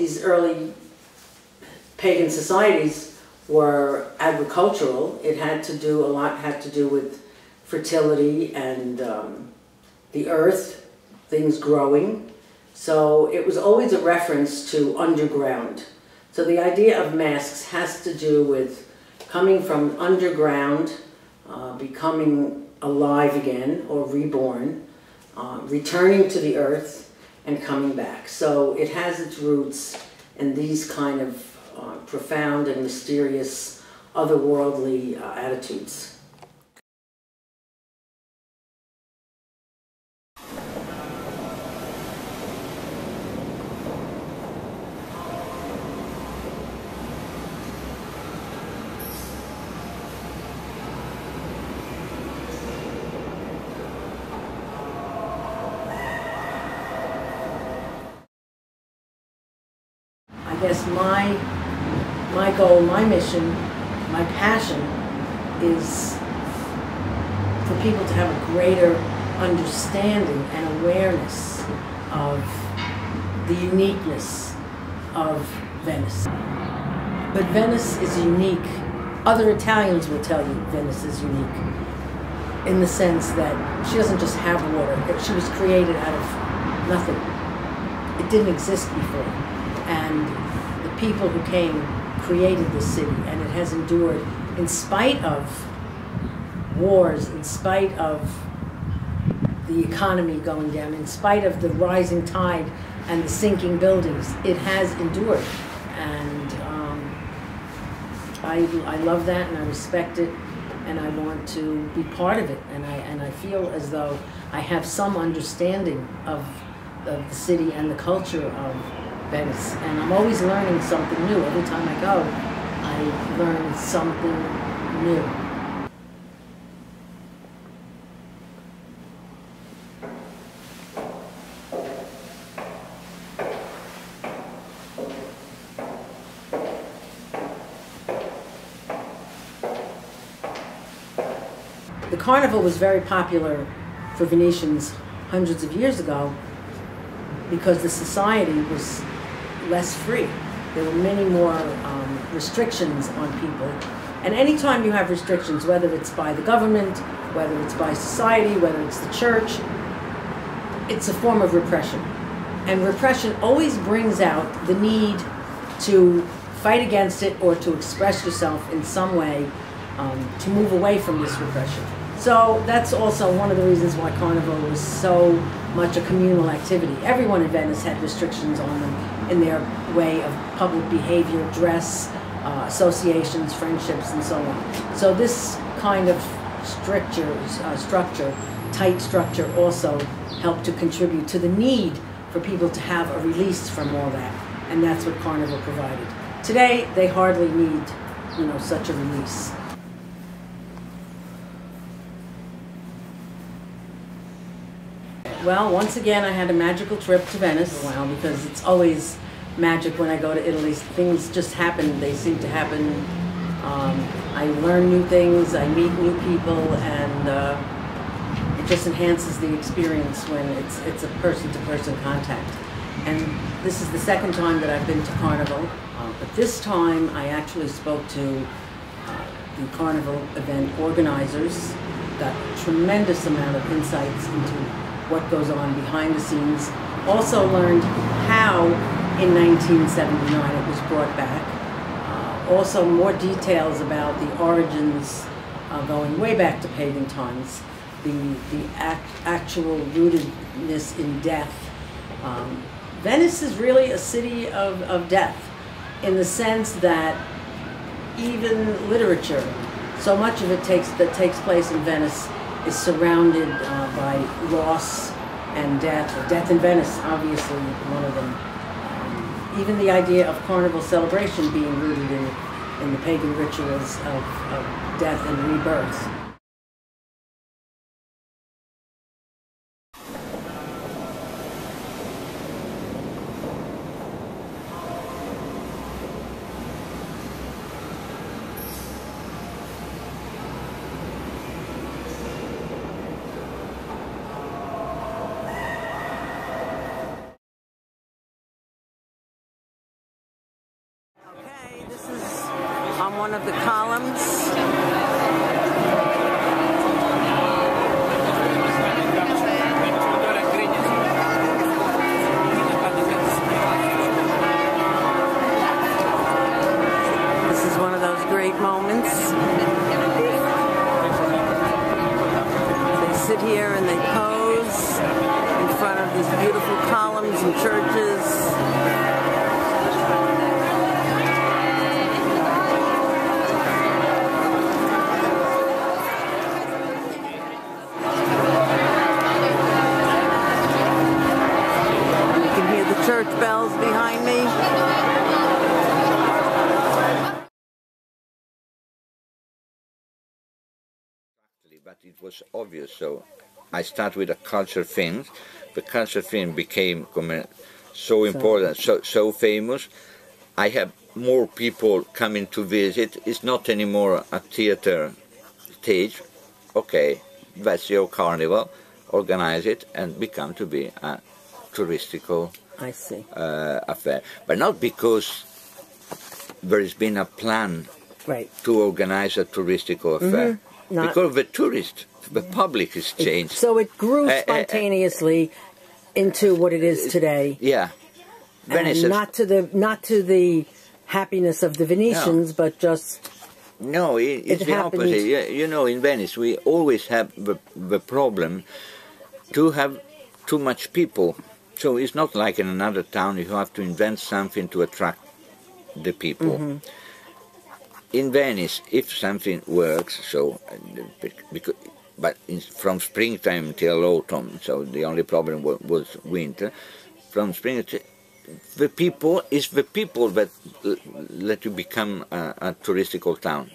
these early pagan societies were agricultural. It had to do, a lot had to do with fertility and um, the earth, things growing. So it was always a reference to underground. So the idea of masks has to do with coming from underground, uh, becoming alive again or reborn, uh, returning to the earth and coming back. So it has its roots in these kind of uh, profound and mysterious, otherworldly uh, attitudes. Guess my my goal, my mission, my passion is for people to have a greater understanding and awareness of the uniqueness of Venice. But Venice is unique. Other Italians will tell you Venice is unique in the sense that she doesn't just have water, she was created out of nothing. It didn't exist before. And people who came created this city, and it has endured in spite of wars, in spite of the economy going down, in spite of the rising tide and the sinking buildings. It has endured. And um, I, I love that and I respect it and I want to be part of it. And I, and I feel as though I have some understanding of, of the city and the culture of Venice. And I'm always learning something new. Every time I go, I learn something new. The carnival was very popular for Venetians hundreds of years ago because the society was less free. There were many more um, restrictions on people. And anytime you have restrictions, whether it's by the government, whether it's by society, whether it's the church, it's a form of repression. And repression always brings out the need to fight against it or to express yourself in some way um, to move away from this repression. So that's also one of the reasons why Carnival was so much a communal activity. Everyone in Venice had restrictions on them in their way of public behavior, dress, uh, associations, friendships, and so on. So this kind of stricture, uh, structure, tight structure, also helped to contribute to the need for people to have a release from all that, and that's what Carnival provided. Today, they hardly need, you know, such a release. Well, once again, I had a magical trip to Venice. Wow, because it's always magic when I go to Italy. Things just happen. They seem to happen. Um, I learn new things. I meet new people, and uh, it just enhances the experience when it's it's a person-to-person contact. And this is the second time that I've been to Carnival, uh, but this time I actually spoke to uh, the Carnival event organizers. Got a tremendous amount of insights into what goes on behind the scenes. Also learned how in 1979 it was brought back. Uh, also more details about the origins uh, going way back to pagan times, the, the act, actual rootedness in death. Um, Venice is really a city of, of death in the sense that even literature, so much of it takes that takes place in Venice is surrounded uh, by loss and death. Death in Venice, obviously, one of them. Even the idea of carnival celebration being rooted in, in the pagan rituals of, of death and rebirth. Columns. This is one of those great moments. They sit here and they pose in front of these beautiful columns and churches. Was obvious. So I start with a culture thing. The culture thing became so important, so so famous. I have more people coming to visit. It's not anymore a theater stage. Okay, that's your carnival. Organize it and become to be a touristical I see. uh, affair, but not because there has been a plan Right. to organize a touristical affair. Mm-hmm. Because the tourist, the public has changed. So it grew Uh, uh, uh, spontaneously into what it is today. yeah, Venice. and not to the not to the happiness of the Venetians, but just no, it, it's it the happened- opposite. You, you know, in Venice, we always have the, the problem to have too much people. So it's not like in another town you have to invent something to attract the people. Mm-hmm. In Venice, if something works, so because, but in, from springtime till autumn, so the only problem was, was winter. From spring, to, the people is the people that l- let you become a, a touristical town.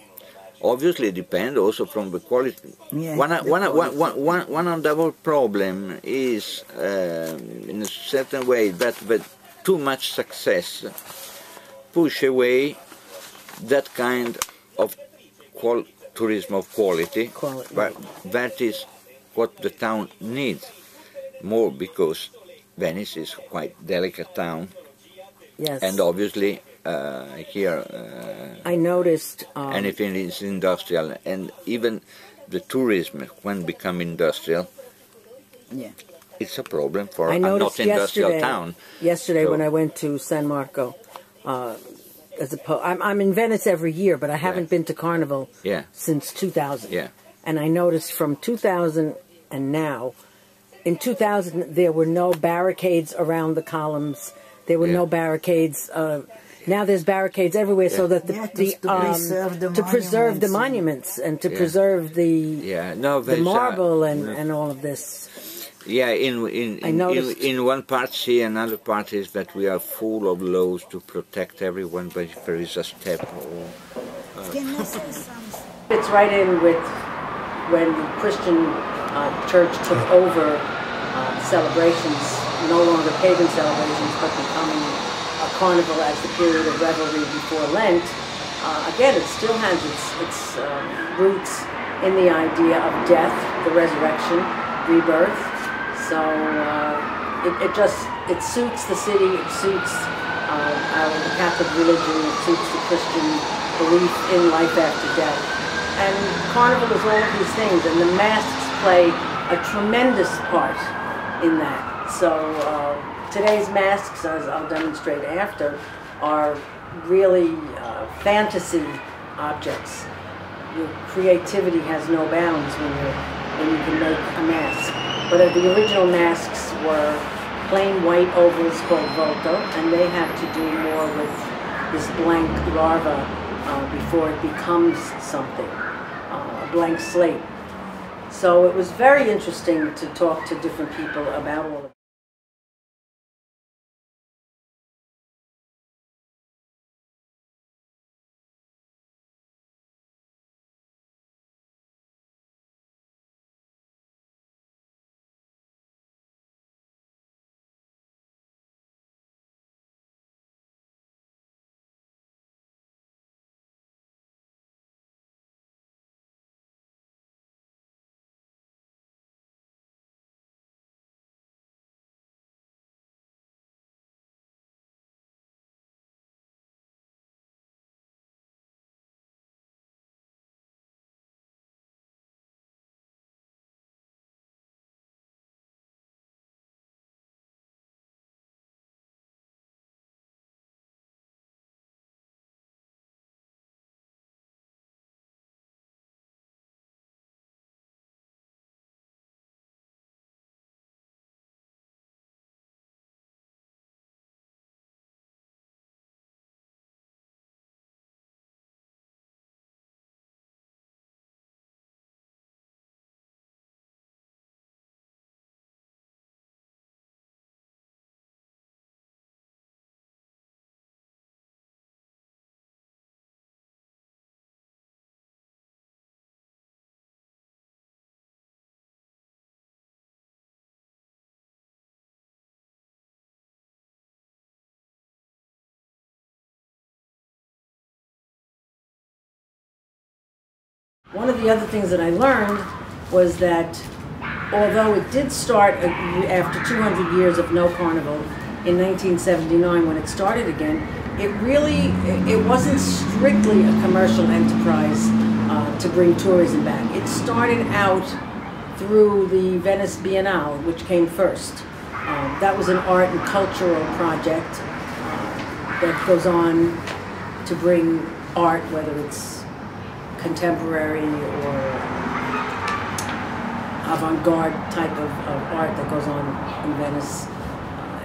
Obviously, it depends also from the quality. Yeah, one, the one, one, quality. one, one, one of our problem is, uh, in a certain way, that the too much success push away that kind of qual- tourism of quality. Quality. But that is what the town needs more because Venice is quite delicate town, yes. and obviously uh, here uh, I noticed. Um, anything is industrial, and even the tourism when become industrial, Yeah. it's a problem for I a not industrial town. Yesterday, So- when I went to San Marco, uh, as a po- I'm, I'm in Venice every year, but I haven't been to Carnival Yeah. since 2000. Yeah. And I noticed from 2000 and now, in 2000 there were no barricades around the columns. There were Yeah. no barricades. Uh, now there's barricades everywhere, so that the, Yeah, to- the to um, preserve the to preserve the monuments monuments and to Yeah. preserve the Yeah, no, the there's a- marble and, and all of this. Yeah, in in I in, in, in one part, see another part is that we are full of laws to protect everyone, but if there is a step or Can I say something? Fits right in with when the Christian uh, church took over uh, celebrations, no longer pagan celebrations, but becoming a carnival as the period of revelry before Lent. Uh, again, it still has its, its um, roots in the idea of death, the resurrection, rebirth. So uh, it, it just it suits the city, it suits uh, our Catholic religion, it suits the Christian belief in life after death. And Carnival is all of these things, and the masks play a tremendous part in that. So uh, today's masks, as I'll demonstrate after, are really uh, fantasy objects. Your creativity has no bounds when you when you can make a mask. But the original masks were plain white ovals called volto, and they have to do more with this blank larva uh, before it becomes something, uh, a blank slate. So it was very interesting to talk to different people about all of One of the other things that I learned was that although it did start after 200 years of no carnival in 1979 when it started again, it really it wasn't strictly a commercial enterprise uh, to bring tourism back. It started out through the Venice Biennale, which came first. Um, that was an art and cultural project uh, that goes on to bring art, whether it's contemporary or avant-garde type of, of art that goes on in Venice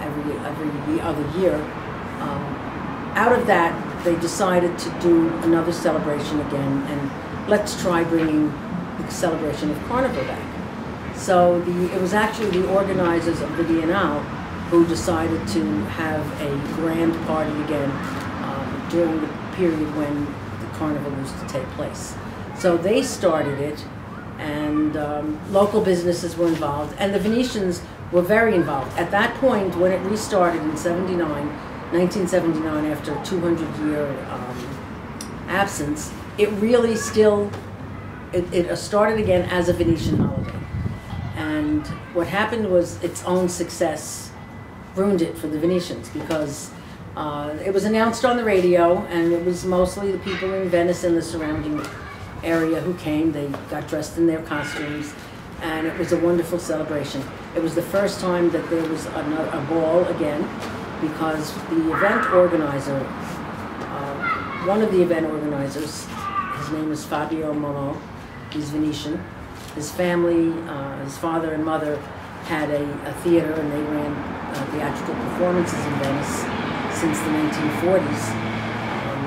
every every other year. Um, out of that, they decided to do another celebration again, and let's try bringing the celebration of Carnival back. So the, it was actually the organizers of the Biennale who decided to have a grand party again um, during the period when carnival used to take place. So they started it, and um, local businesses were involved, and the Venetians were very involved. At that point, when it restarted in 79, 1979, after a 200 year um, absence, it really still it, it started again as a Venetian holiday. And what happened was its own success ruined it for the Venetians because uh, it was announced on the radio, and it was mostly the people in Venice and the surrounding area who came. They got dressed in their costumes, and it was a wonderful celebration. It was the first time that there was a, ball again because the event organizer, uh, one of the event organizers, his name is Fabio Momo, he's Venetian. His family, uh, his father and mother had a, a theater and they ran uh, theatrical performances in Venice since the 1940s. Um,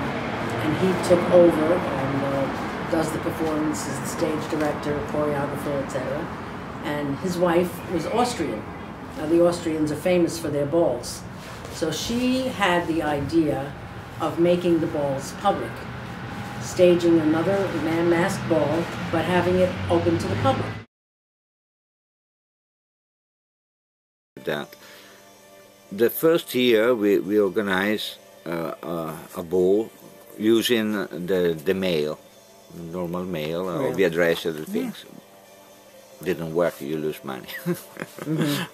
and he took over and uh, does the performances, the stage director, choreographer, etc. And his wife was Austrian. Now, the Austrians are famous for their balls. So she had the idea of making the balls public, staging another man masked ball, but having it open to the public. that. The first year we, we organized uh, uh, a ball using the, the mail, normal mail, or the address of the things. Didn't work, you lose money.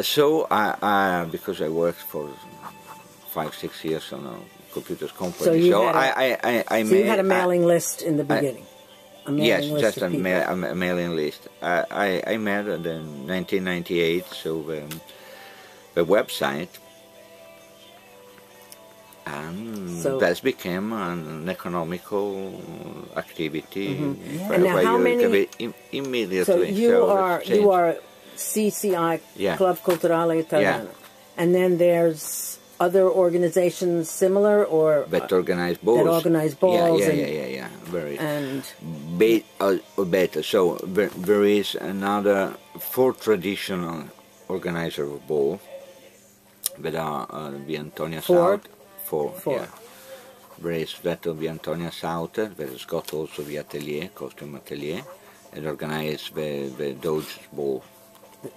So I, I, because I worked for five, six years on a computers company, So you had a- I, I, I, I So you had a I- mailing list in the beginning. Mailing Yes, just a, ma- a mailing list. I, I, I made it in 1998, so the, the website, and So- that became an economical activity. Mm-hmm. And now how you many- can be im- immediately. So you so are you are CCI Yeah. Club Culturale Italiano, and then there's other organizations similar or But organized balls. That organize balls yeah, and- yeah, yeah, yeah. Very. and Be, uh, better. So there, there is another four traditional organizer of ball. That are uh, the Antonia Four? South. Four. Four. Yeah. Is that of the Antonia Sautter, that has got also the atelier, costume atelier, and organized the, the Doge ball.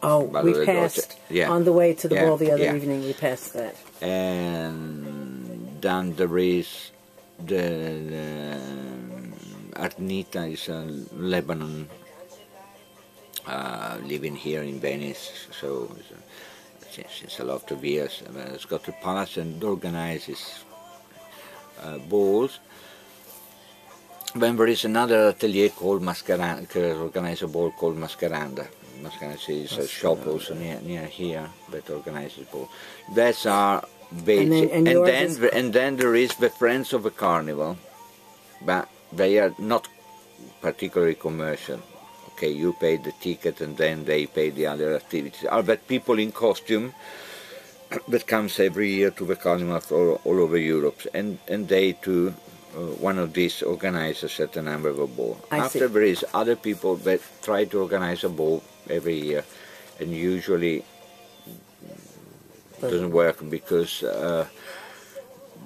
oh, By we passed yeah. on the way to the Yeah, ball the other yeah. evening. We passed that. and then there is the, the Arnita is a Lebanon uh, living here in Venice, so it's since a lot of years. Uh, it's got a palace and organizes uh, balls. Then there is another atelier called Mascaranda, that organizes a ball called Mascaranda. Mascaranda is a shop also near, near here that organizes ball. That's our basic. and And, yours then, is- and then there is the Friends of the Carnival, but they are not particularly commercial. Okay, you pay the ticket and then they pay the other activities. Are that people in costume that comes every year to the carnival all, all over Europe, and and they too, uh, one of these organize a certain number of a ball. I After see. there is other people that try to organize a ball every year, and usually doesn't work because uh,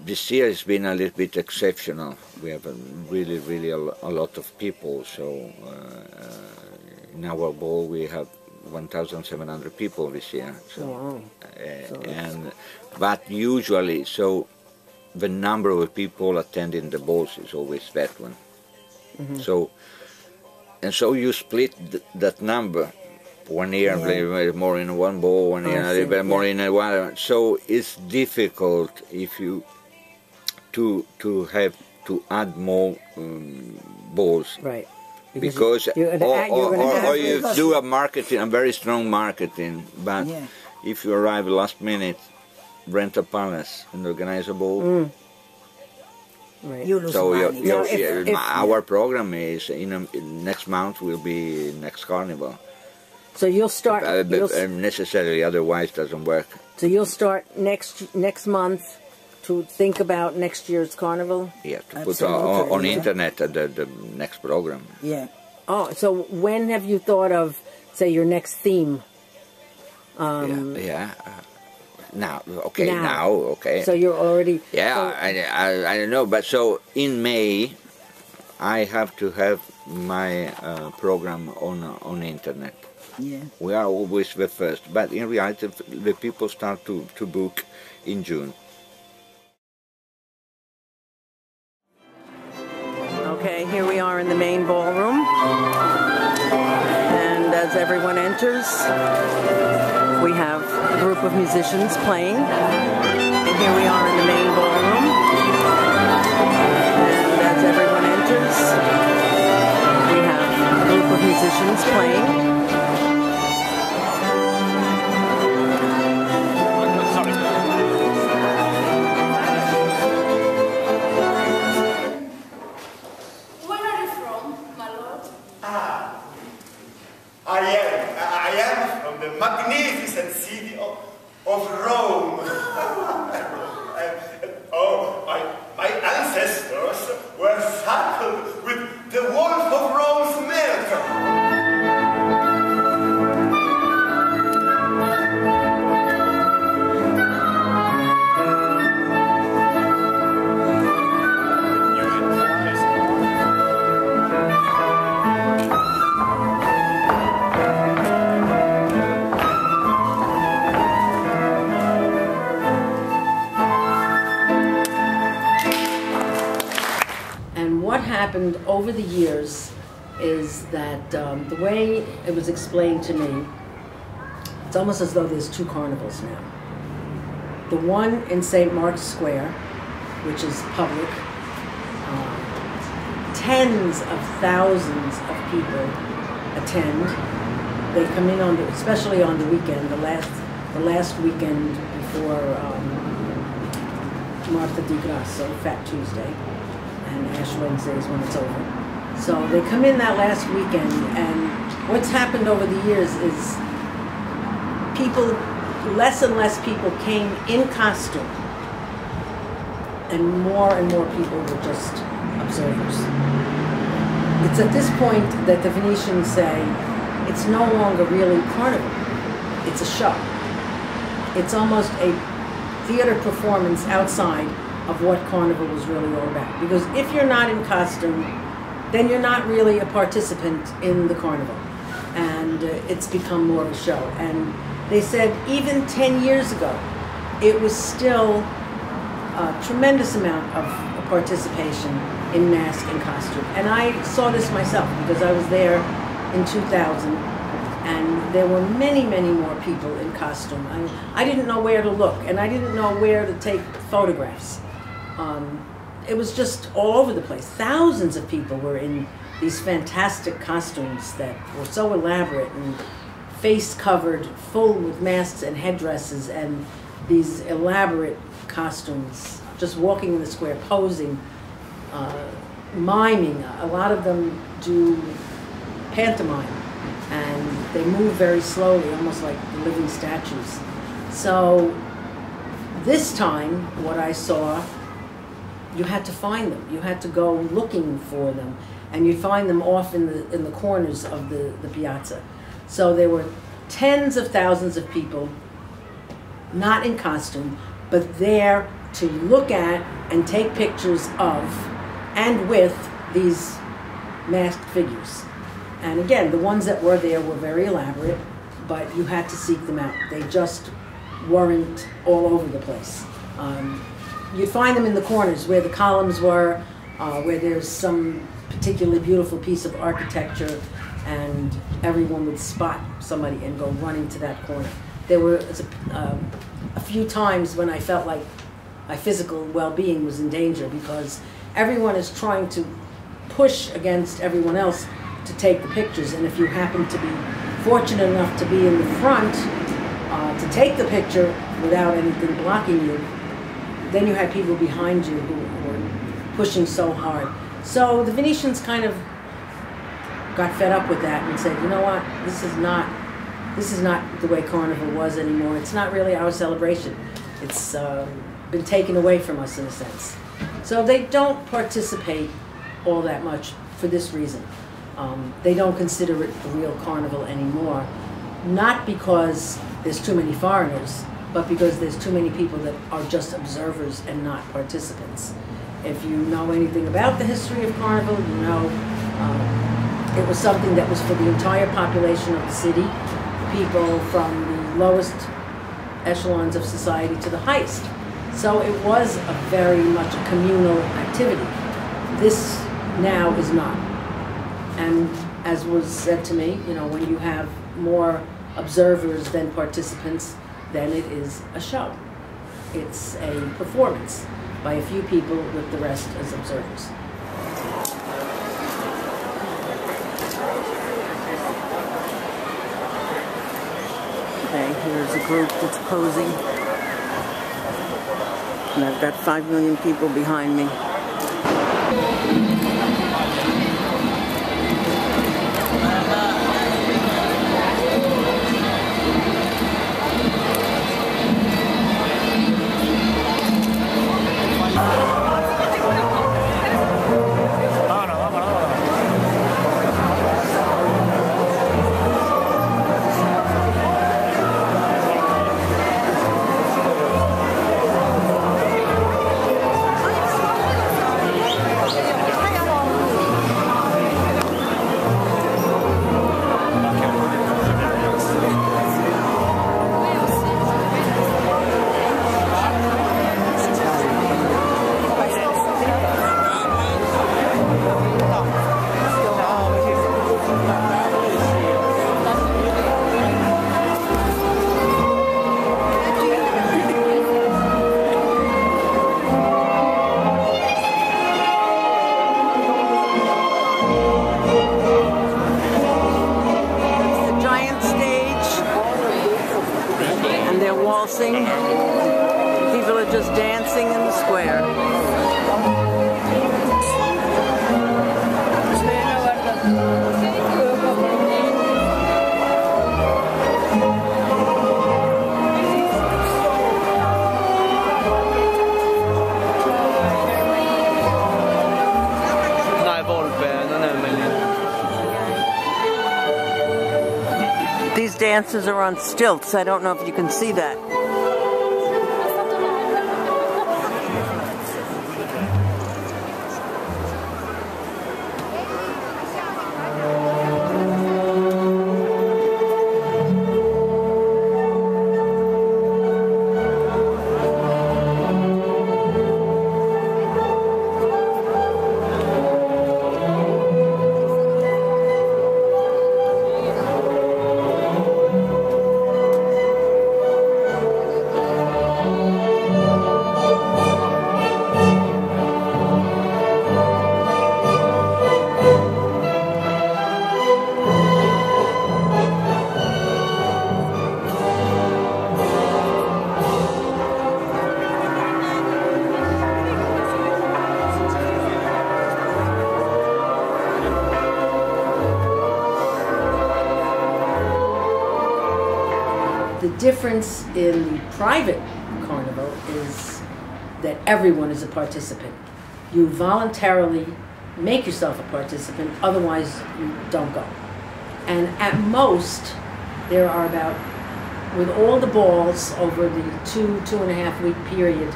this year has been a little bit exceptional. We have a really, really a, a lot of people. So uh, uh, in our ball we have 1,700 people this year. So, Wow. uh, and but usually, so the number of people attending the balls is always that one. So, and so you split th- that number. One year Yeah. more in one ball, one year a little bit more yeah. in a one. So it's difficult if you to to have to add more um, balls Right. because you're or, add- you're or, or, or you do a marketing, a very strong marketing, but Yeah. if you arrive last minute, rent a palace and organize a ball. Mm. Right. You lose So your, money. your, Now, if- your- if- our program is in a, next month will be next carnival. so you'll start. Uh, but, you'll, uh, necessarily, otherwise doesn't work. so you'll start next next month to think about next year's carnival. Yeah, to put on, on, yeah. internet uh, the, the next program. yeah. Oh, so when have you thought of, say, your next theme? Um, yeah, yeah. Uh, now, okay, Now. now, okay. So you're already. Yeah, so- I, I, I don't know, but so in May, I have to have my uh, program on on internet. Yeah. We are always the first, but in reality, the people start to, to book in June. Here we are in the main ballroom. And as everyone enters, we have a group of musicians playing. And here we are in the main ballroom. And as everyone enters, we have a group of musicians playing. Explained to me, it's almost as though there's two carnivals now. The one in St. Mark's Square, which is public, uh, tens of thousands of people attend. They come in on, the, especially on the weekend, the last, the last weekend before um, Martedì Grasso, Fat Tuesday and Ash Wednesday is when it's over. So they come in that last weekend, and what's happened over the years is people, less and less people came in costume, and more and more people were just observers. It's at this point that the Venetians say it's no longer really carnival, it's a show. It's almost a theater performance outside of what carnival was really all about. Because if you're not in costume, then you're not really a participant in the carnival. And uh, it's become more of a show. And they said even 10 years ago, it was still a tremendous amount of participation in mask and costume. And I saw this myself because I was there in 2000 and there were many, many more people in costume. I, I didn't know where to look and I didn't know where to take photographs. Um, it was just all over the place. Thousands of people were in these fantastic costumes that were so elaborate and face covered, full with masks and headdresses, and these elaborate costumes, just walking in the square, posing, uh, miming. A lot of them do pantomime, and they move very slowly, almost like living statues. So, this time, what I saw you had to find them. You had to go looking for them, and you'd find them off in the in the corners of the, the piazza. So there were tens of thousands of people, not in costume, but there to look at and take pictures of, and with these masked figures. And again, the ones that were there were very elaborate, but you had to seek them out. They just weren't all over the place. Um, you'd find them in the corners where the columns were, uh, where there's some particularly beautiful piece of architecture, and everyone would spot somebody and go running to that corner. There were um, a few times when I felt like my physical well-being was in danger because everyone is trying to push against everyone else to take the pictures, and if you happen to be fortunate enough to be in the front uh, to take the picture without anything blocking you, then you had people behind you who were pushing so hard. So the Venetians kind of got fed up with that and said, you know what, this is not this is not the way Carnival was anymore. It's not really our celebration. It's um, been taken away from us in a sense. So they don't participate all that much for this reason. Um, they don't consider it a real carnival anymore. Not because there's too many foreigners, but because there's too many people that are just observers and not participants. If you know anything about the history of Carnival, you know um, it was something that was for the entire population of the city, people from the lowest echelons of society to the highest. So it was a very much a communal activity. This now is not. And as was said to me, you know, when you have more observers than participants, then it is a show. It's a performance by a few people with the rest as observers. Okay, here's a group that's posing. And I've got five million people behind me. Dances are on stilts. I don't know if you can see that. Difference in the private carnival is that everyone is a participant. You voluntarily make yourself a participant, otherwise you don't go. And at most, there are about, with all the balls over the two, two and a half week period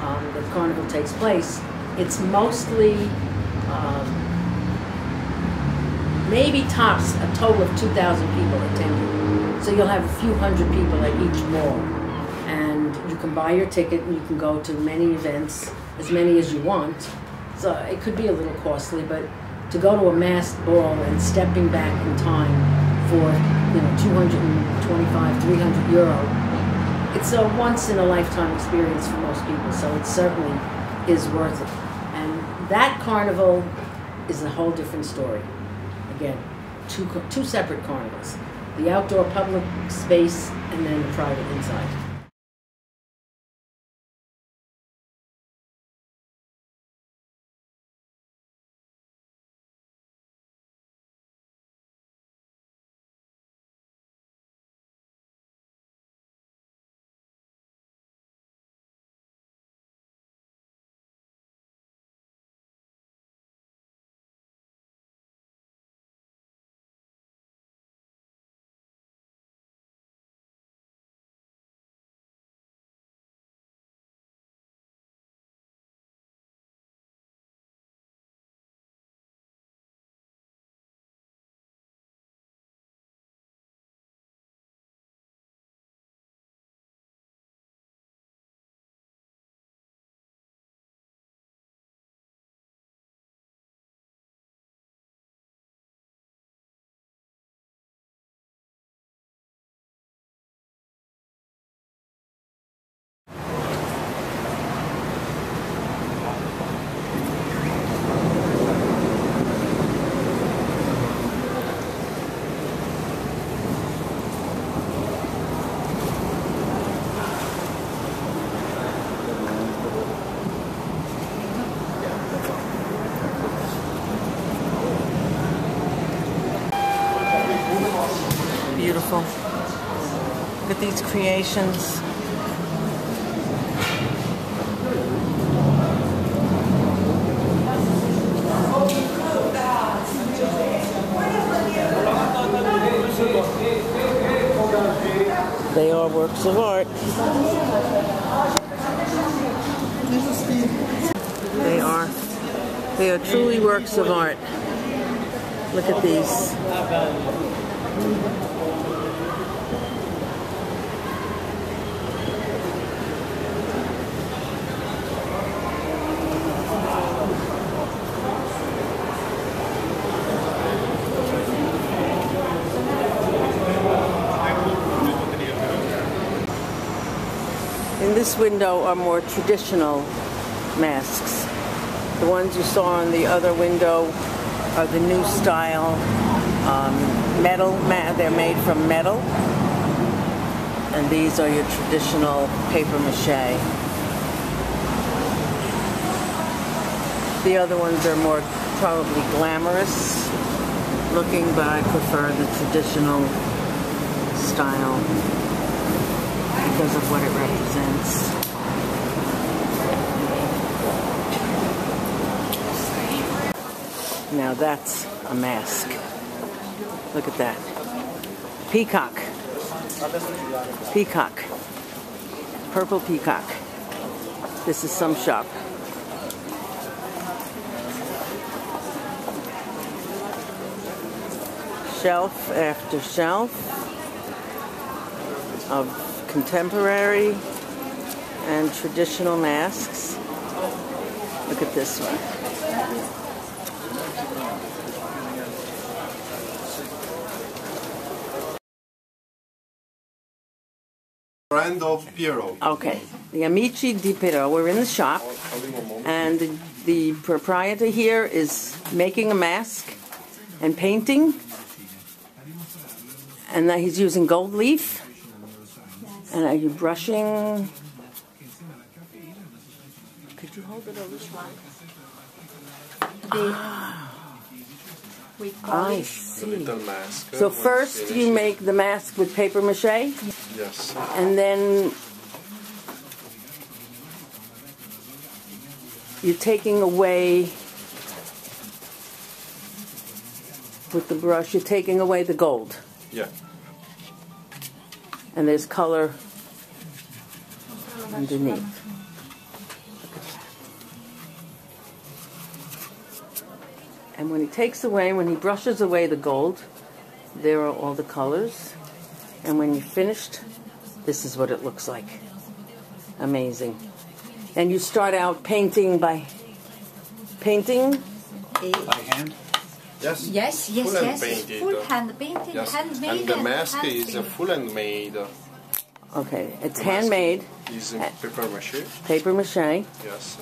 um, that carnival takes place, it's mostly um, maybe tops a total of 2,000 people attending. So you'll have a few hundred people at each ball. And you can buy your ticket and you can go to many events, as many as you want. So it could be a little costly, but to go to a masked ball and stepping back in time for you know 225, 300 euro, it's a once in a lifetime experience for most people. So it certainly is worth it. And that carnival is a whole different story. Again, two two separate carnivals: the outdoor public space and then the private inside. Beautiful. Look at these creations. They are works of art. They are. They are truly works of art. Look at these. In window are more traditional masks. The ones you saw in the other window are the new style um, metal. Ma- they're made from metal, and these are your traditional paper mache. The other ones are more probably glamorous looking, but I prefer the traditional style because of what it represents. Now that's a mask. Look at that. Peacock. Peacock. Purple peacock. This is some shop. Shelf after shelf of contemporary and traditional masks. Look at this one. Brand of Piero. Okay, the Amici di Piero. We're in the shop, and the, the proprietor here is making a mask and painting, and that he's using gold leaf. And are you brushing? Could you hold it over ah. We call I see. Little mask. So first you make the mask with paper mache, Yes. and then you're taking away with the brush. You're taking away the gold, Yeah. and there's color underneath. And when he takes away, when he brushes away the gold, there are all the colors. And when you're finished, this is what it looks like. Amazing. And you start out painting by painting By hand? Yes. Yes, yes, Full hand yes. painted. Full hand painted, Yes. handmade, And the mask hand is painted. full handmade. Okay, it's The mask handmade, Is in paper mache. paper mache, Yes.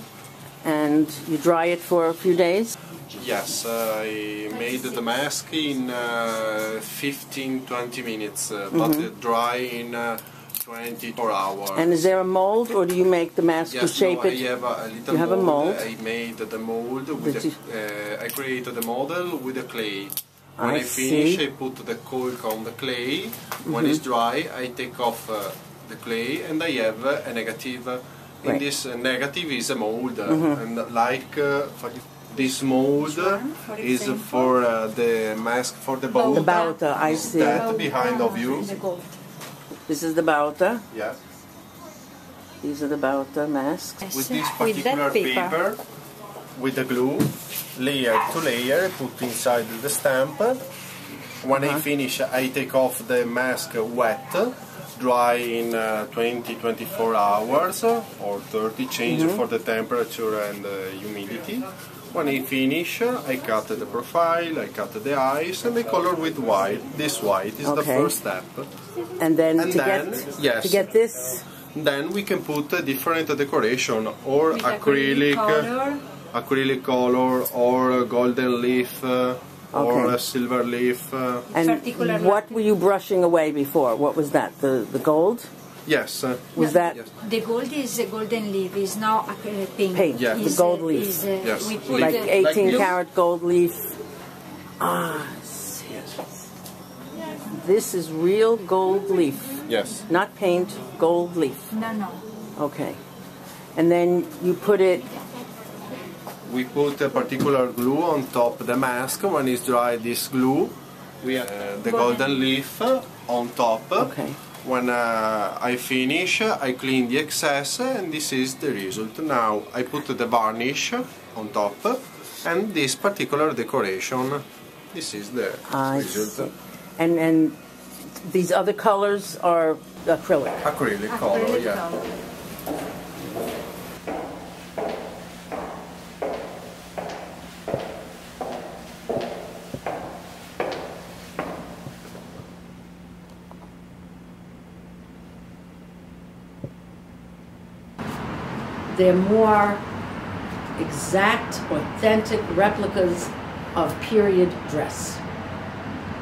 and you dry it for a few days. Yes, uh, I made the mask in uh, 15-20 minutes, uh, but Mm-hmm. uh, dry in uh, 24 hours. And is there a mold, or do you make the mask? Yes, you shape no, it. I have a, little You have a mold? I made the mold with the, uh, I created the model with the clay. When I I, finish, see. I put the coke on the clay. When it's Mm-hmm. dry, I take off uh, the clay and I have uh, a negative. In Right. This uh, negative is a mold, uh, and like uh, for this mold one, for is example? for uh, the mask for the bow. The bauta, I see. That behind of you. The gold. This is the bauta. Yeah. These are the bauta masks. With this particular that paper. paper. with the glue, layer to layer, put inside the stamp. When I finish, I take off the mask wet, dry in uh, 20-24 hours or 30, change for the temperature and uh, humidity. When I finish, I cut the profile, I cut the eyes, and I color with white. This white is the first step. And then And to then, get yes. to get this, Then we can put a different decoration or With acrylic, acrylic color. acrylic color or golden leaf uh, or Okay. a silver leaf. uh, and what were you brushing away before? What was that? The the gold? yes. uh, Was that yes. The gold is a golden leaf, is now a uh, pink. Pink, Yeah. the gold uh, leaf. Is, uh, Yes. we put like uh, 18 Like- karat gold leaf? Ah, see. This is real gold leaf, Yes. not paint, gold leaf. No, no. Okay. And then you put it, We put a particular glue on top the mask. When it's dry, this glue, we uh, the golden leaf on top. Okay. When uh, I finish, I clean the excess, and this is the result. Now I put the varnish on top, and this particular decoration. This is the I result. see. and and these other colors are acrylic. Acrylic color, Acrylic yeah. color. They're more exact, authentic replicas of period dress.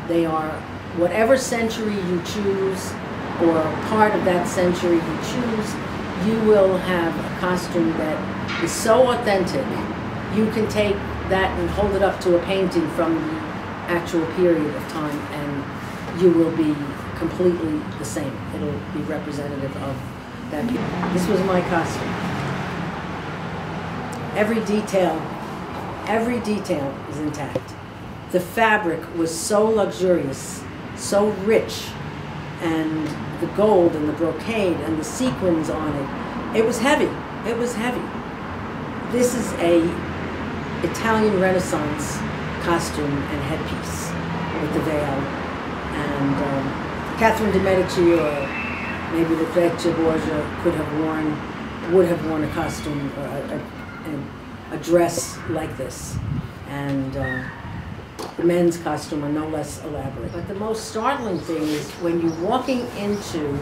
They are whatever century you choose, or part of that century you choose, you will have a costume that is so authentic. You can take that and hold it up to a painting from the actual period of time, and you will be completely the same. It'll be representative of that. period. This was my costume. Every detail, every detail is intact. The fabric was so luxurious, so rich, and the gold and the brocade and the sequins on it. It was heavy. It was heavy. This is a Italian Renaissance costume and headpiece with the veil. And um, Catherine de Medici or maybe the Lucrezia Borgia could have worn, would have worn a costume a, a dress like this. And uh, the men's costume are no less elaborate. But the most startling thing is when you're walking into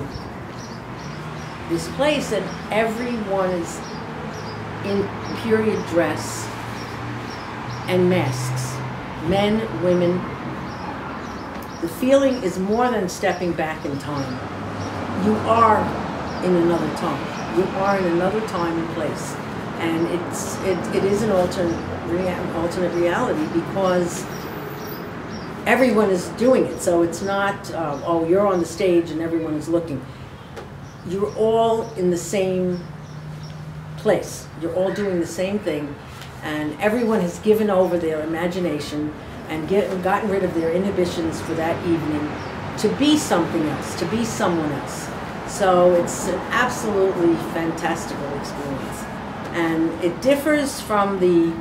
this place and everyone is in period dress and masks, men, women. The feeling is more than stepping back in time. You are in another time. You are in another time and place, and it's it, it is an alternate rea- alternate reality because everyone is doing it. So it's not uh, oh you're on the stage and everyone is looking. You're all in the same place. You're all doing the same thing, and everyone has given over their imagination and get, gotten rid of their inhibitions for that evening to be something else, to be someone else. So it's an absolutely fantastical experience. And it differs from the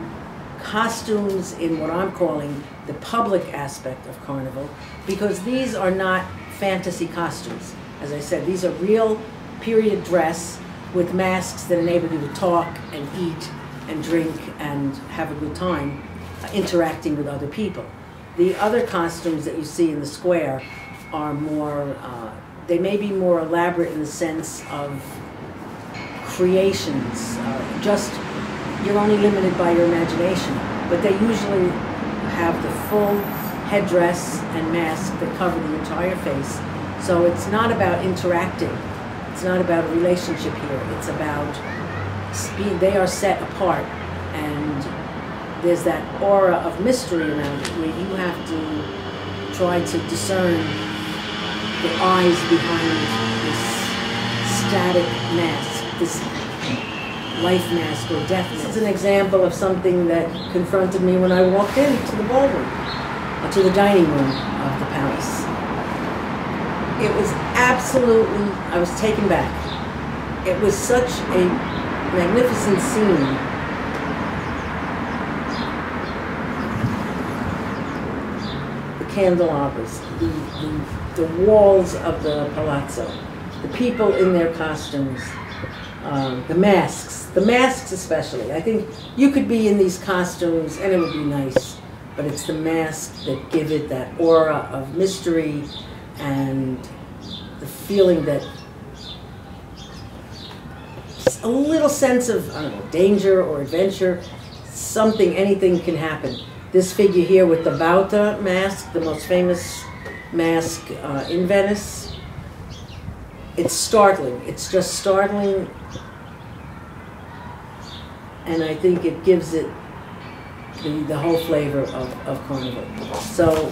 costumes in what I'm calling the public aspect of Carnival because these are not fantasy costumes. As I said, these are real period dress with masks that enable you to talk and eat and drink and have a good time uh, interacting with other people. The other costumes that you see in the square are more, uh, they may be more elaborate in the sense of creations. Uh, just, you're only limited by your imagination. But they usually have the full headdress and mask that cover the entire face. So it's not about interacting. It's not about a relationship here. It's about being, they are set apart and there's that aura of mystery around it where you have to try to discern the eyes behind this static mask, this life mask or death mask. This is an example of something that confronted me when I walked into the ballroom, or to the dining room of the palace. It was absolutely, I was taken back. It was such a magnificent scene The candelabras, the, the, the, walls of the palazzo, the people in their costumes, um, the masks, the masks especially. I think you could be in these costumes and it would be nice, but it's the masks that give it that aura of mystery and the feeling that a little sense of, I don't know, danger or adventure, something, anything can happen. This figure here with the Bauta mask, the most famous mask uh, in Venice, it's startling. It's just startling. And I think it gives it the, the whole flavor of, of Carnival. So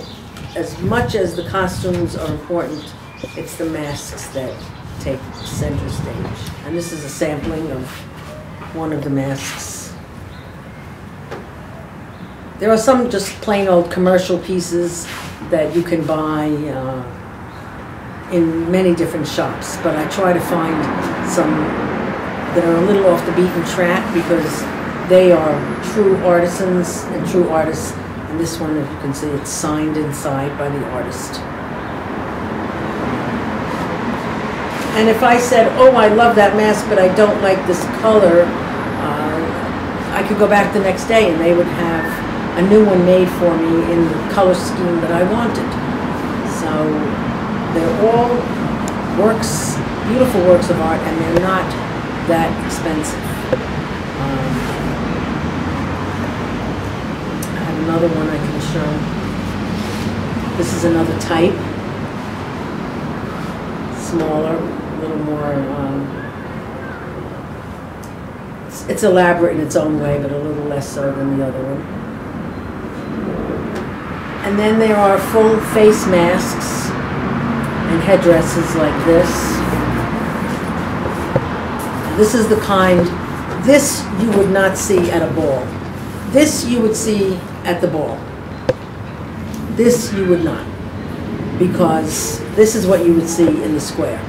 as much as the costumes are important, it's the masks that take center stage. And this is a sampling of one of the masks. There are some just plain old commercial pieces that you can buy uh, in many different shops, but I try to find some that are a little off the beaten track because they are true artisans and true artists. And this one, as you can see, it's signed inside by the artist. And if I said, oh, I love that mask, but I don't like this color, uh, I could go back the next day and they would have a new one made for me in the color scheme that I wanted. So they're all works, beautiful works of art, and they're not that expensive. Um, I have another one I can show. This is another type, smaller, a little more. Um, it's, it's elaborate in its own way, but a little less so than the other one. And then there are full face masks and headdresses like this. This is the kind, this you would not see at a ball. This you would see at the ball. This you would not, because this is what you would see in the square.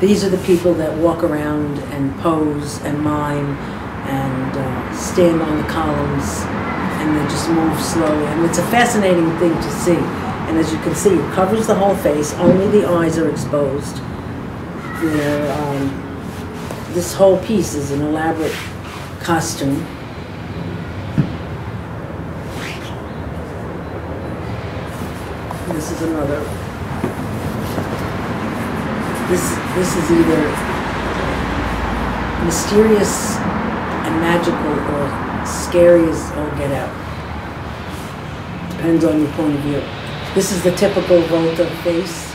These are the people that walk around and pose and mime and uh, stand on the columns and they just move slowly. And it's a fascinating thing to see. And as you can see, it covers the whole face. Only the eyes are exposed. um, this whole piece is an elaborate costume. This is another. This this is either mysterious and magical or scary as all get out. Depends on your point of view. This is the typical Volta face.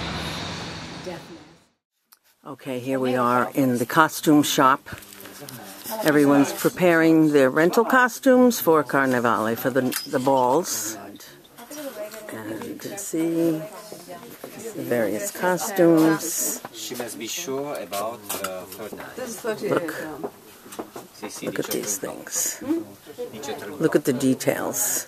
Okay, here we are in the costume shop. Everyone's preparing their rental costumes for Carnevale, for the, the balls. And see the various costumes. She must be sure about uh, Look. Look at these things. Look at the details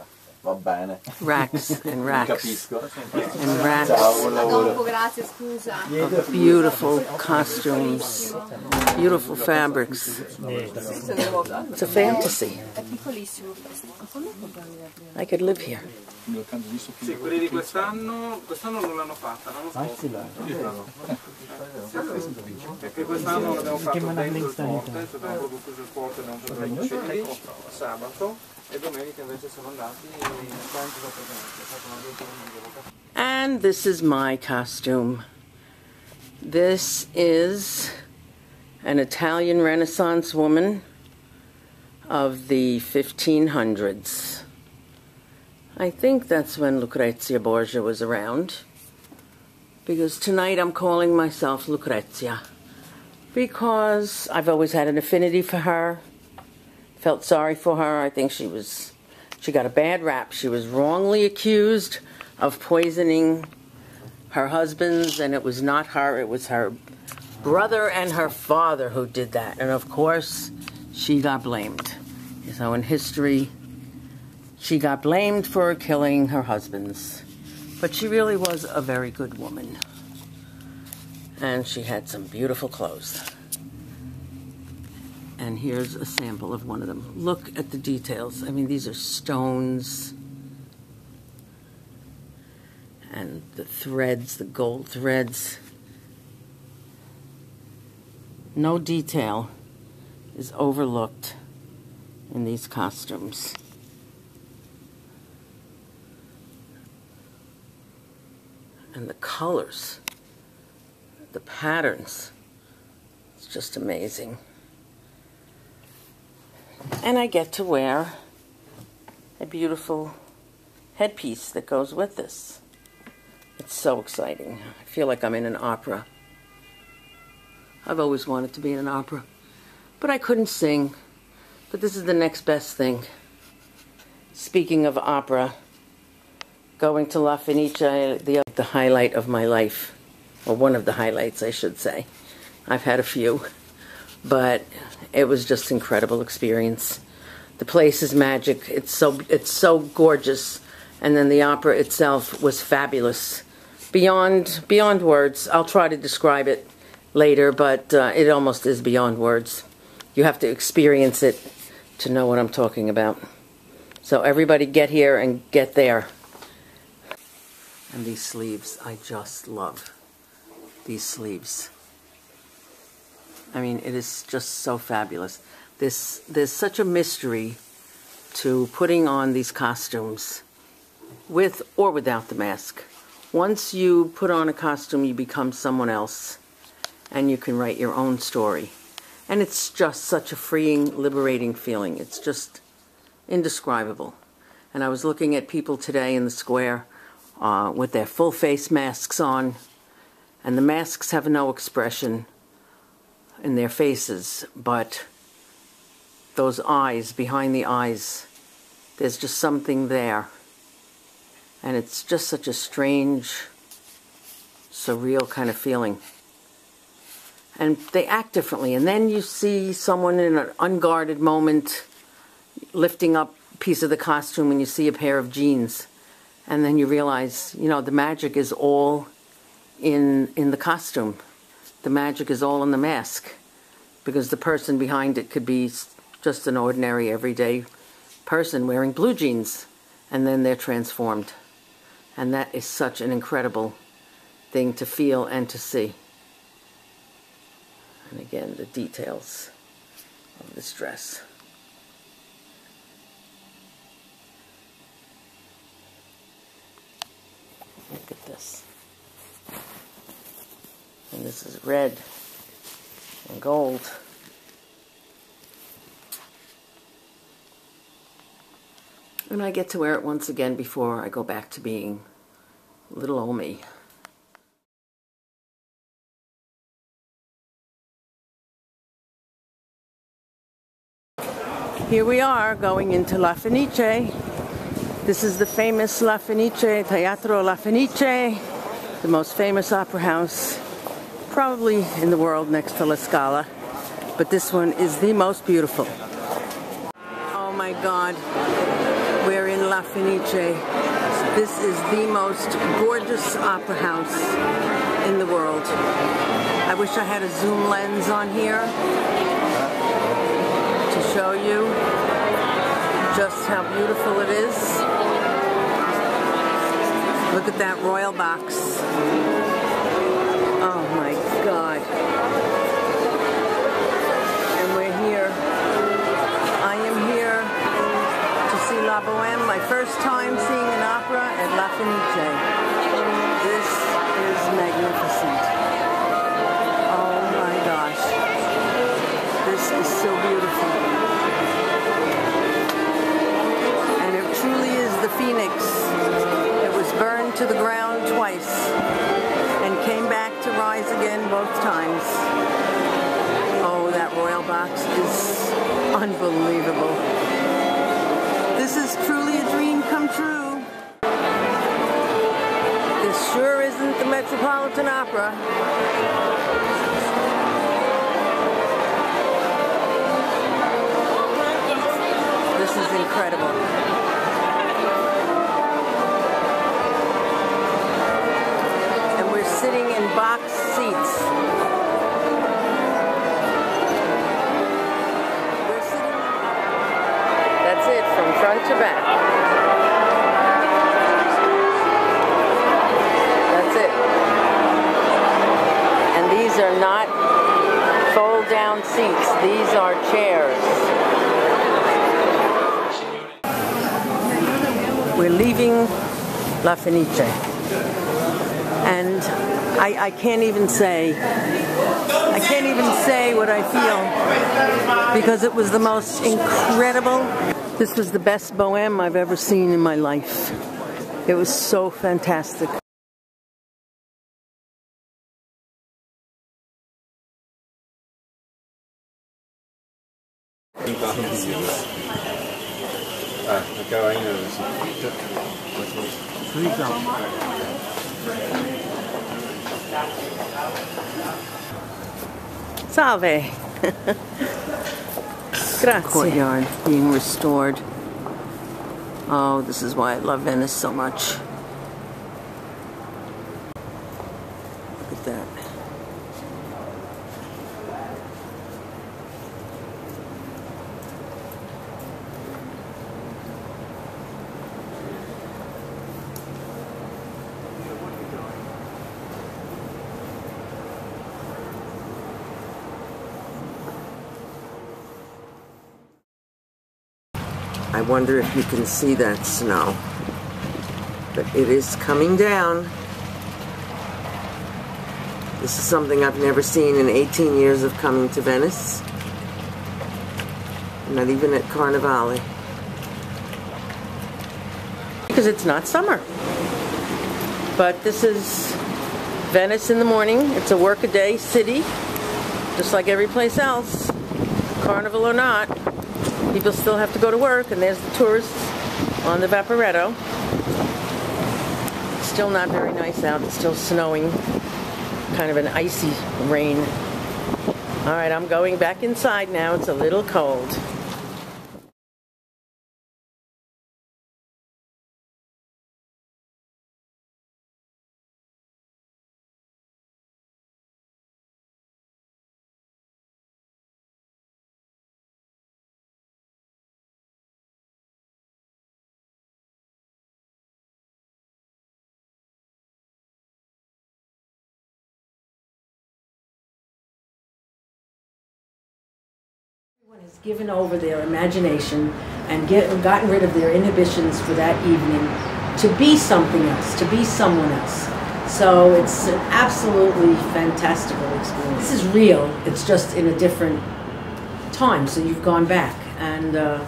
Va bene. Racks and racks Capisco. and racks buon A lavoro. dopo, grazie, scusa. of beautiful costumes, beautiful fabrics. It's a fantasy. È piccolissimo. I could live here. Sì, quelli di quest'anno, quest'anno non l'hanno fatta, l'anno ah, scorso. Perché quest'anno l'abbiamo fatto dentro il forte, abbiamo proprio chiuso il forte, abbiamo fatto il scendi sabato And this is my costume. This is an Italian Renaissance woman of the 1500s. I think that's when Lucrezia Borgia was around. Because tonight I'm calling myself Lucrezia. Because I've always had an affinity for her. Felt sorry for her. I think she was she got a bad rap. She was wrongly accused of poisoning her husbands, and it was not her, it was her brother and her father who did that. And of course, she got blamed. So in history, she got blamed for killing her husbands. But she really was a very good woman. And she had some beautiful clothes. And here's a sample of one of them. Look at the details. I mean, these are stones and the threads, the gold threads. No detail is overlooked in these costumes. And the colors, the patterns, it's just amazing. And I get to wear a beautiful headpiece that goes with this. It's so exciting. I feel like I'm in an opera. I've always wanted to be in an opera, but I couldn't sing. But this is the next best thing. Speaking of opera, going to La Fenice, the, the highlight of my life, or one of the highlights, I should say. I've had a few, but it was just incredible experience. The place is magic. It's so it's so gorgeous, and then the opera itself was fabulous, beyond beyond words. I'll try to describe it later, but uh, it almost is beyond words. You have to experience it to know what I'm talking about. So everybody get here and get there. And these sleeves, I just love these sleeves. I mean, it is just so fabulous. This, there's such a mystery to putting on these costumes with or without the mask. Once you put on a costume, you become someone else and you can write your own story. And it's just such a freeing, liberating feeling. It's just indescribable. And I was looking at people today in the square uh, with their full face masks on, and the masks have no expression in their faces, but those eyes, behind the eyes, there's just something there. And it's just such a strange, surreal kind of feeling. And they act differently. And then you see someone in an unguarded moment lifting up a piece of the costume and you see a pair of jeans. And then you realize, you know, the magic is all in in the costume. The magic is all in the mask. Because the person behind it could be just an ordinary everyday person wearing blue jeans and then they're transformed. And that is such an incredible thing to feel and to see. And again, the details of this dress. Look at this. And this is red and gold. And I get to wear it once again before I go back to being little old me. Here we are going into La Fenice. This is the famous La Fenice, Teatro La Fenice, the most famous opera house probably in the world next to La Scala. But this one is the most beautiful. Oh my God, we're in La Fenice. This is the most gorgeous opera house in the world. I wish I had a zoom lens on here to show you just how beautiful it is. Look at that royal box. God. And we're here. I am here to see La Boheme, my first time seeing an opera at La Fenice. This is magnificent. Oh my gosh. This is so beautiful. And it truly is the phoenix. It was burned to the ground both times. Oh, that royal box is unbelievable. This is truly a dream come true. This sure isn't the Metropolitan Opera. This is incredible. Seats. That's it from front to back. That's it. And these are not fold down seats, these are chairs. We're leaving La Fenice. I, I can't even say, I can't even say what I feel because it was the most incredible. This was the best Boheme I've ever seen in my life. It was so fantastic. Salve. Grazie. Courtyard being restored. Oh, this is why I love Venice so much. I wonder if you can see that snow. But it is coming down. This is something I've never seen in 18 years of coming to Venice. Not even at Carnevale. Because it's not summer. But this is Venice in the morning. It's a workaday city, just like every place else, carnival or not. People still have to go to work, and there's the tourists on the Vaporetto. Still not very nice out. It's still snowing. Kind of an icy rain. All right, I'm going back inside now. It's a little cold. Has given over their imagination and get, gotten rid of their inhibitions for that evening to be something else, to be someone else. So it's an absolutely fantastical experience. This is real, it's just in a different time, so you've gone back. And uh,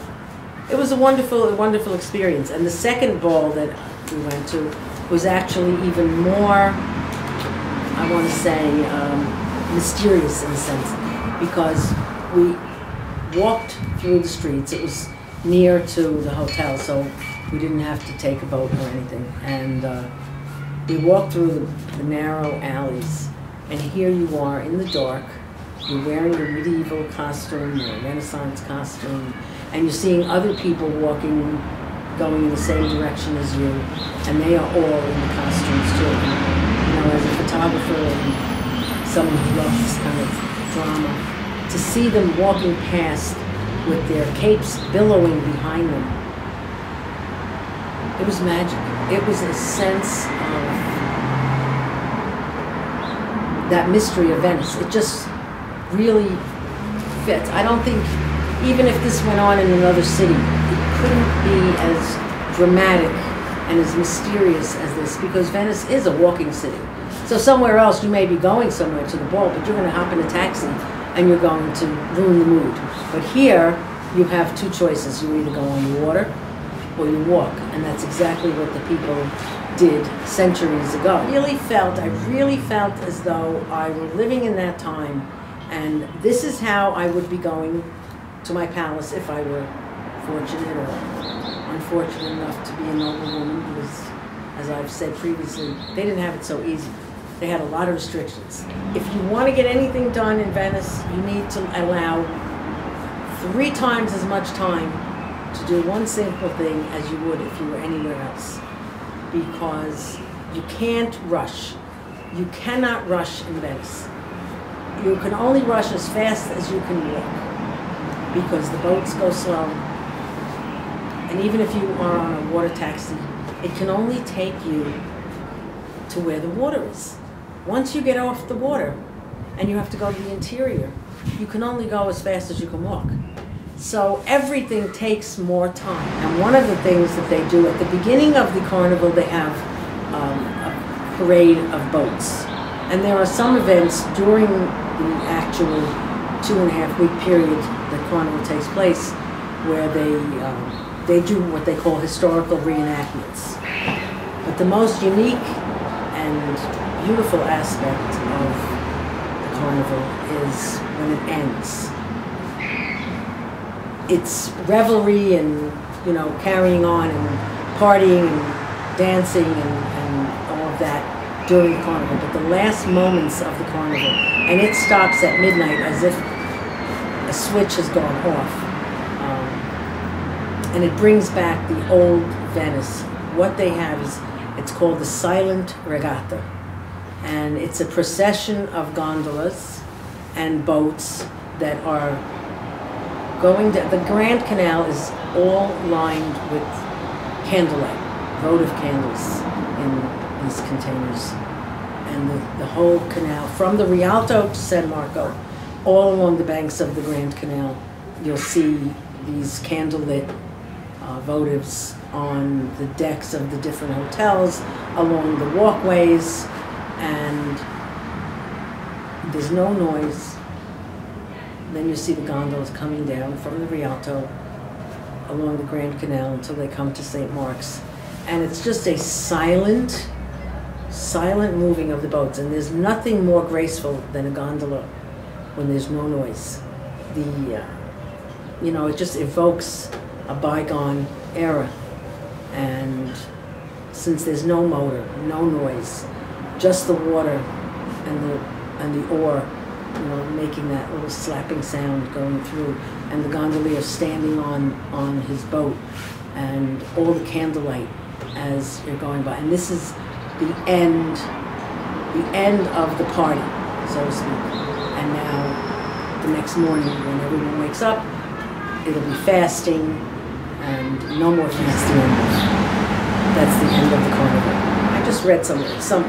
it was a wonderful, a wonderful experience. And the second ball that we went to was actually even more, I want to say, um, mysterious in a sense, because we walked through the streets. It was near to the hotel, so we didn't have to take a boat or anything. And uh, we walked through the, the narrow alleys, and here you are in the dark. You're wearing a medieval costume or Renaissance costume, and you're seeing other people walking, going in the same direction as you, and they are all in the costumes too. You know, as a photographer and someone who loves this kind of drama, to see them walking past with their capes billowing behind them, it was magic. It was a sense of that mystery of Venice. It just really fits. I don't think, even if this went on in another city, it couldn't be as dramatic and as mysterious as this because Venice is a walking city. So somewhere else you may be going somewhere to the ball, but you're going to hop in a taxi and you're going to ruin the mood. But here you have two choices. You either go on the water or you walk, and that's exactly what the people did centuries ago. I really felt, I really felt as though I were living in that time, and this is how I would be going to my palace if I were fortunate or unfortunate enough to be a noblewoman, because, as I've said previously, they didn't have it so easy. They had a lot of restrictions. If you want to get anything done in Venice, you need to allow three times as much time to do one simple thing as you would if you were anywhere else. Because you can't rush. You cannot rush in Venice. You can only rush as fast as you can walk because the boats go slow. And even if you are on a water taxi, it can only take you to where the water is. Once you get off the water and you have to go to the interior, you can only go as fast as you can walk. So everything takes more time. And one of the things that they do at the beginning of the carnival, they have um, a parade of boats. And there are some events during the actual two and a half week period that carnival takes place where they, um, they do what they call historical reenactments. But the most unique and beautiful aspect of the carnival is when it ends it's revelry and you know carrying on and partying and dancing and, and all of that during the carnival. But the last moments of the carnival, and it stops at midnight as if a switch has gone off, um, and it brings back the old Venice. What they have is it's called the Silent Regatta, and it's a procession of gondolas and boats that are going down, the Grand Canal is all lined with candlelight, votive candles in these containers. And the, the whole canal, from the Rialto to San Marco, all along the banks of the Grand Canal, you'll see these candlelit uh, votives on the decks of the different hotels, along the walkways, and there's no noise then you see the gondolas coming down from the Rialto along the Grand Canal until they come to St. Mark's. And it's just a silent, silent moving of the boats. And there's nothing more graceful than a gondola when there's no noise. The, uh, you know, it just evokes a bygone era. And since there's no motor, no noise, just the water and the, and the oar you know, making that little slapping sound going through, and the gondolier standing on on his boat, and all the candlelight as you're going by. And this is the end, the end of the party, so to speak. And now, the next morning, when everyone wakes up, it'll be fasting, and no more fasting. That's the end of the carnival. Just read somewhere some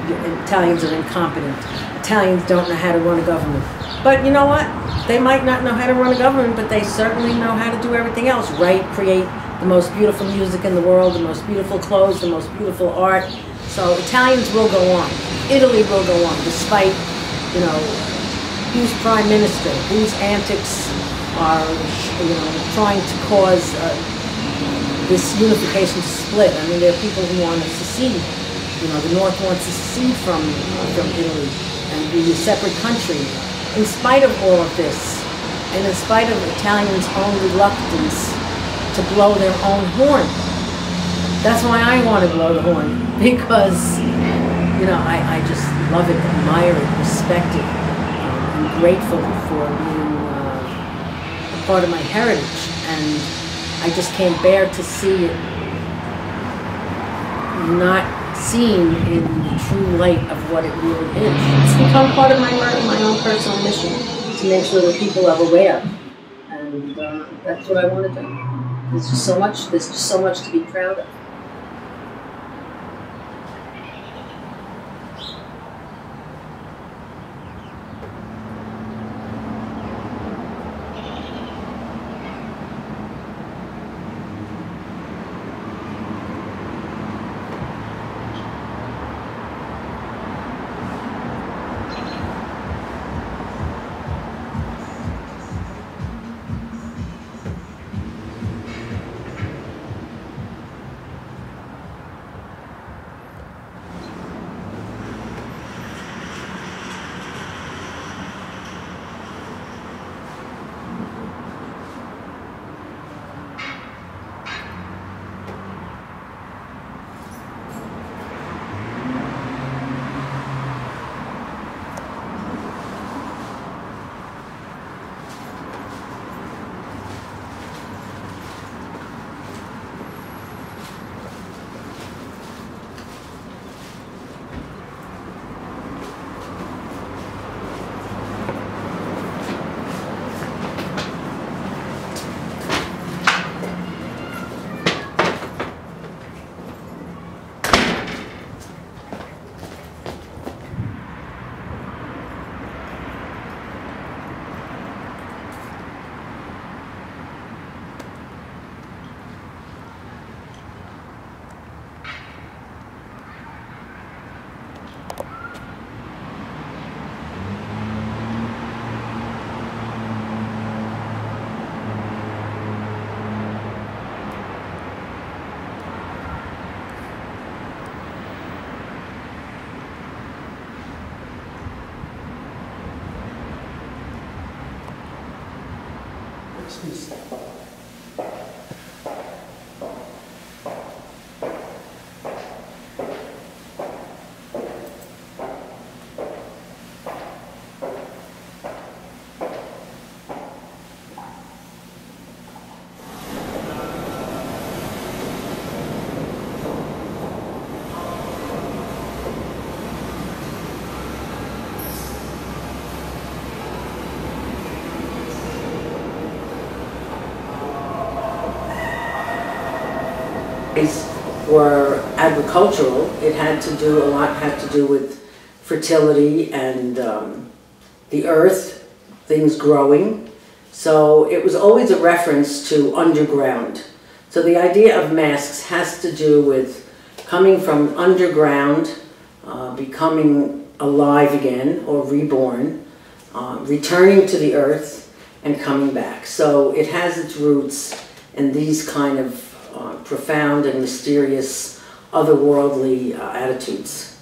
Italians are incompetent. Italians don't know how to run a government. But you know what? They might not know how to run a government, but they certainly know how to do everything else. Write, create the most beautiful music in the world, the most beautiful clothes, the most beautiful art. So Italians will go on. Italy will go on, despite, you know, who's prime minister, whose antics are, you know, trying to cause uh, this unification split. I mean, there are people who want to secede. You know, the North wants to secede from, from Italy and be a separate country. In spite of all of this, and in spite of Italians' own reluctance to blow their own horn. That's why I want to blow the horn, because, you know, I, I just love it, admire it, respect it. Um, I'm grateful for being uh, a part of my heritage, and I just can't bear to see it not seen in the true light of what it really is. It's become part of my, my own personal mission to make sure that people are aware. And uh, that's what I want to do. There's just so much, there's just so much to be proud of. Agricultural. It had to do, a lot had to do with fertility and um, the earth, things growing. So it was always a reference to underground. So the idea of masks has to do with coming from underground, uh, becoming alive again or reborn, uh, returning to the earth and coming back. So it has its roots in these kind of uh, profound and mysterious, otherworldly uh, attitudes.